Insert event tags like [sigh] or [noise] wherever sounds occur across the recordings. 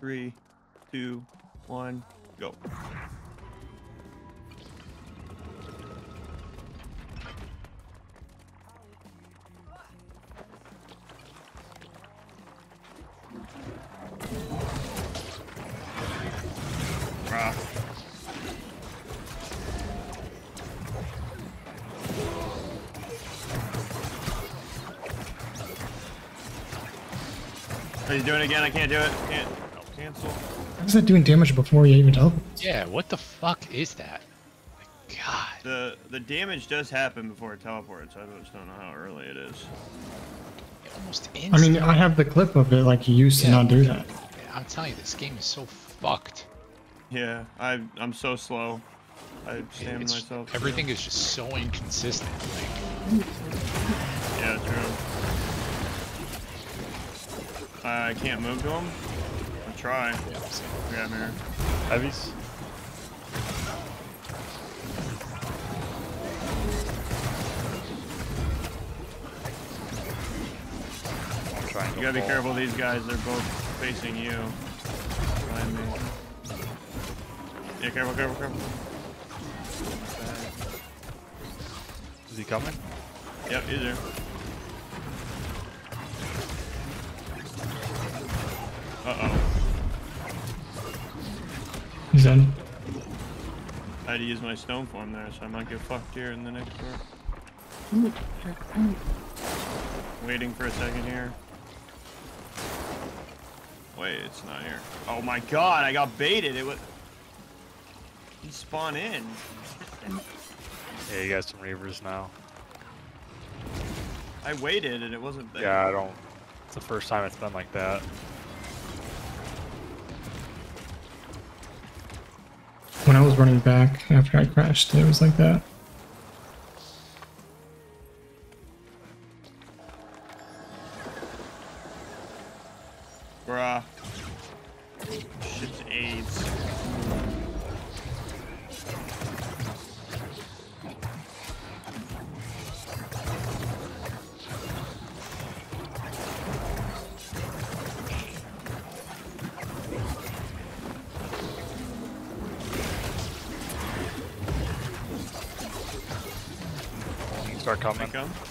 Three, two, one, go. You doing it again? I can't do it. Can't. Cancel. How is that doing damage before you even teleport? Yeah, what the fuck is that? My God. The the damage does happen before it teleports. I just don't know how early it is. It Almost ends. I mean, I have the clip of it, like, you used to not do that. I'm telling you, this game is so fucked. Yeah, I I'm so slow. I stand It's- myself. everything is just so inconsistent. Like, Yeah, true. I can't move to him. I'll try. yeah, so- Grab here. Heavies. I'm trying to You gotta be careful. These guys, they're both facing you. Behind me. Yeah, careful, careful, careful. Is he coming? Yep, he's there. He's dead. I had to use my stone form there, so I might get fucked here in the next part. Waiting for a second here. Wait, it's not here. Oh my god, I got baited. It was. He spawned in. Yeah, you got some reavers now. I waited and it wasn't there. Yeah, I don't. It's the first time it's been like that. Was running back after I crashed, it was like that. I coming. come.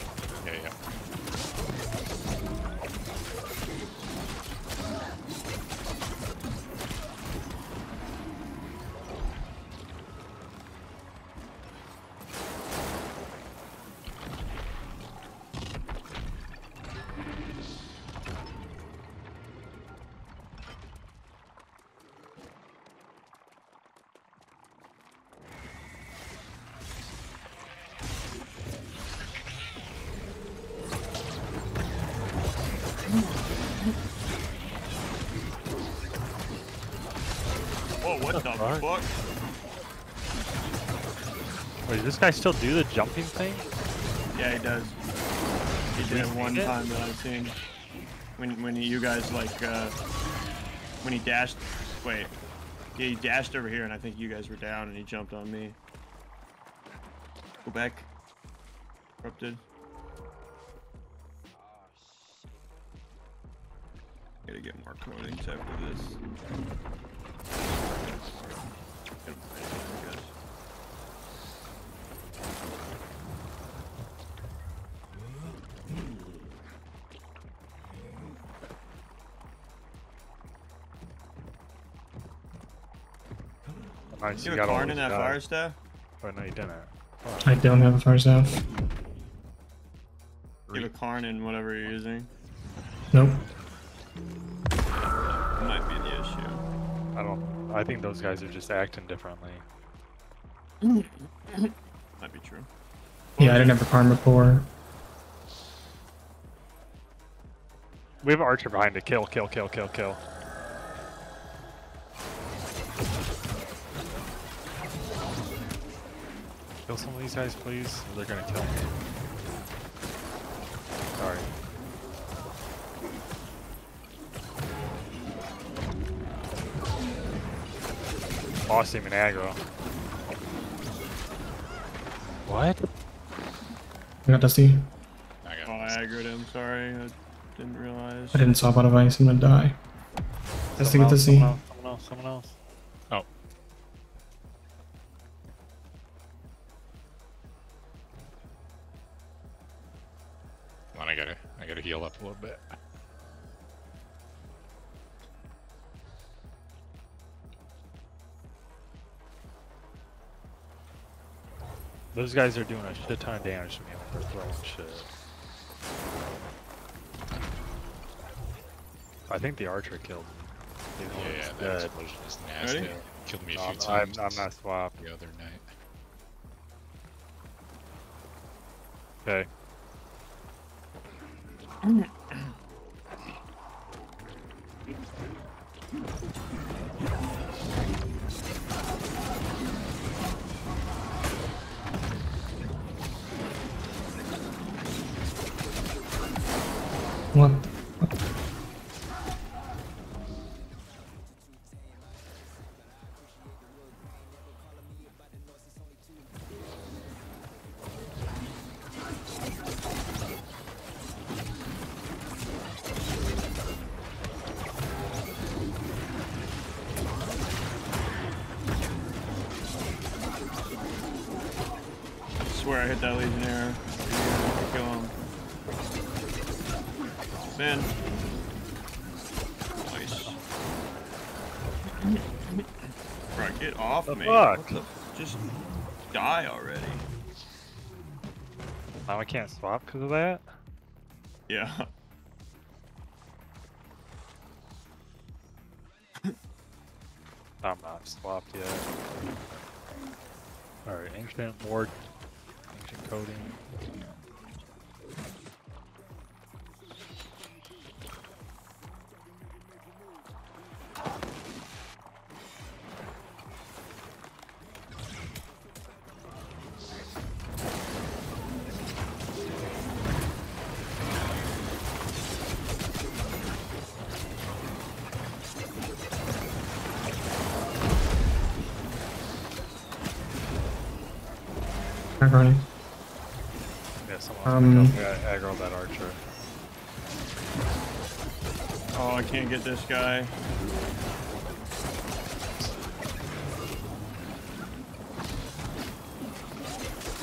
What the, fuck? fuck? Wait, does this guy still do the jumping thing? Yeah, he does. He did it one it? time that I've seen. When when you guys like uh when he dashed wait. Yeah, he dashed over here and I think you guys were down and he jumped on me. Go back. Corrupted. Gotta get more coatings after this. Nice, You you have got a all in that fire guys. staff? Oh no, you didn't. I don't have a fire staff. You have a Karn in whatever you're using. Nope. I think those guys are just acting differently. [laughs] Might be true. Yeah, I didn't have a farm before. We have an archer behind it. Kill, kill, kill, kill, kill. Kill some of these guys, please. They're gonna kill me. Sorry. Boss team in aggro. What? I got oh, Dusty. I Oh, got I aggroed him. Sorry, I didn't realize. I didn't swap out of ice. I'm gonna die. Has to Someone get the else, Someone else, someone else, someone else. Oh. Come on, I gotta, I gotta heal up a little bit. Those guys are doing a shit ton of damage to me when they're throwing shit. I think the archer killed me. The other Yeah, that dead. explosion is nasty. Ready? Killed me a No, few I'm, I'm, times. I'm not swapped. the other night. Okay. What? I swear I hit that Legionnaire. Spin. Nice. Bro, get off The me. fuck? What the- Just die already. Now I can't swap because of that? Yeah. I'm not swapped yet. Alright, ancient ward. Ancient coating. Yeah, someone Um, got aggro that archer. Oh, I can't get this guy.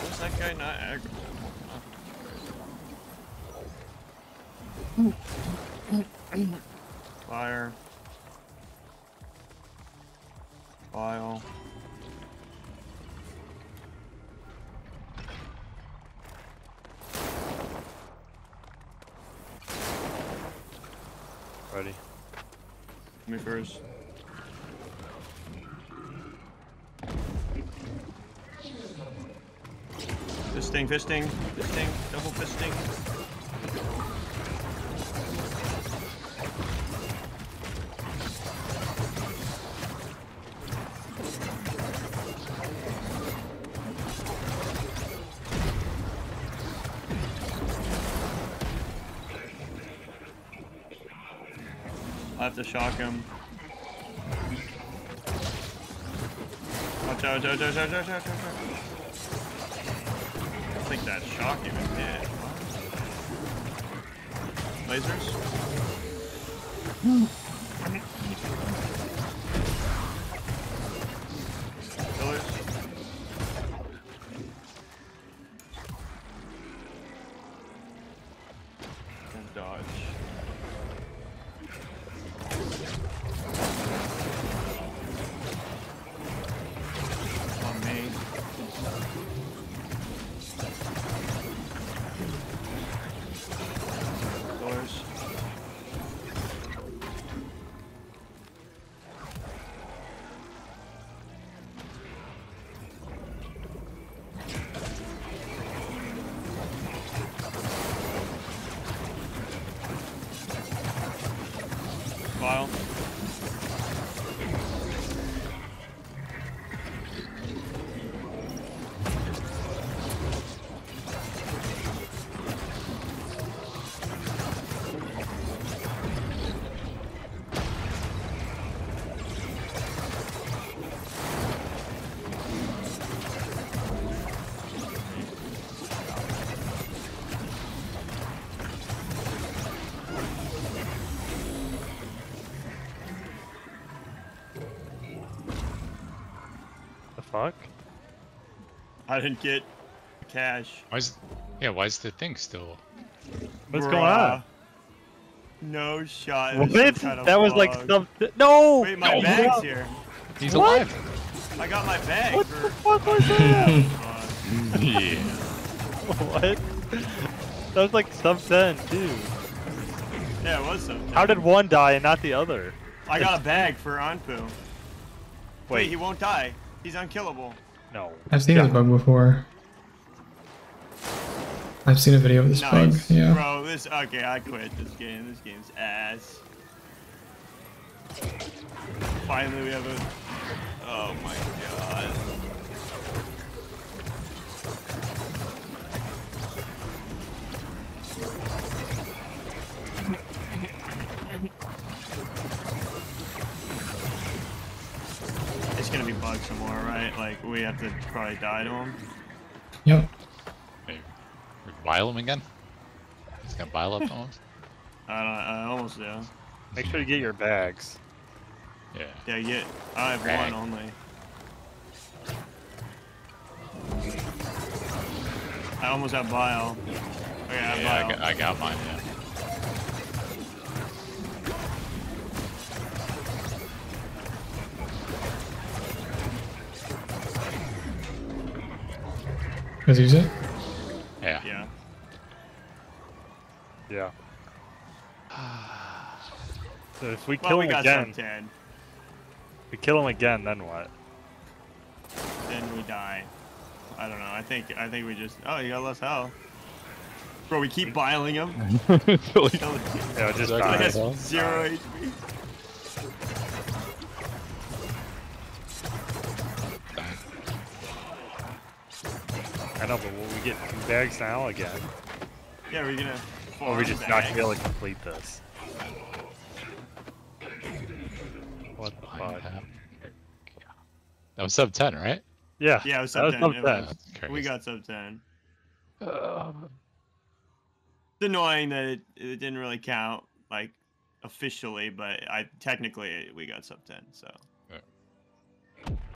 What's that guy not aggro? Ready? Me first. Fisting, fisting, fisting, double fisting. Have to shock him. Watch out, watch out, watch out, watch out, watch out, watch out. I think that shock even hit. Lasers? file. [laughs] I didn't get cash. Why is yeah? Why is the thing still? What's going on? No shot. it was What? kind of That was like bug. some. No! Wait, my No. bag's here. He's What? alive. I got my bag. What for... the fuck was that? [laughs] Yeah. what? That was like sub 10 too. yeah, it was something. How did one die and not the other? I got a bag for Anpu. Wait, Wait, he won't die. He's unkillable. No. I've seen this bug before. I've seen a video of this bug. Yeah. bro. This okay. I quit this game. This game's ass. Finally, we have a. Oh my god. It's gonna be bugged some more, right? Like we have to probably die to him. Yep. Wait, Bile him again? He's got bile up [laughs] almost. I don't. I almost do. Make sure you get your bags. Yeah. Yeah, get. I have Rag. one only. I almost have bile. Okay, I have Yeah, I got, I got mine. Yeah. Guys use it? Yeah. Yeah. Yeah. [sighs] So if we Well, kill we him again, sub 10. if we kill him again, then what? Then we die. I don't know. I think. I think we just. Oh, you got less health. Bro, we keep biling him. [laughs] [laughs] Yeah, just Exactly. Die. [laughs] zero HP. I know, but will we get two bags now again? Yeah, we're gonna. Or are we just not gonna be able to complete this? What the Fine, fuck? yeah. That was sub 10, right? Yeah, Yeah, it was that was sub 10. sub 10. was- That's crazy. We got sub 10. Uh, It's annoying that it, it didn't really count like officially, but I technically we got sub 10. So